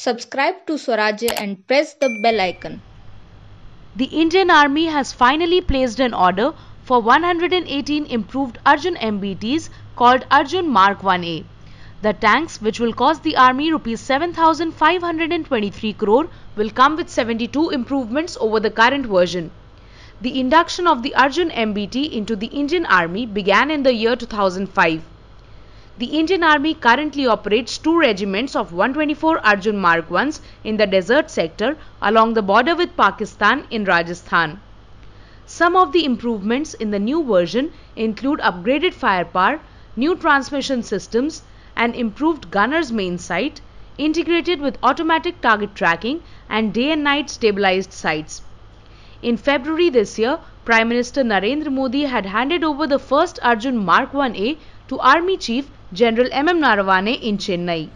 Subscribe to Swarajya and press the bell icon. The Indian Army has finally placed an order for 118 improved Arjun MBTs called Arjun Mark 1A. The tanks, which will cost the Army Rs 7,523 crore, will come with 72 improvements over the current version. The induction of the Arjun MBT into the Indian Army began in the year 2005. The Indian Army currently operates two regiments of 124 Arjun Mark 1s in the desert sector along the border with Pakistan in Rajasthan. Some of the improvements in the new version include upgraded firepower, new transmission systems, an improved gunner's main sight, integrated with automatic target tracking and day and night stabilized sights. In February this year, Prime Minister Narendra Modi had handed over the first Arjun Mark 1A to Army Chief General M M Naravane in Chennai.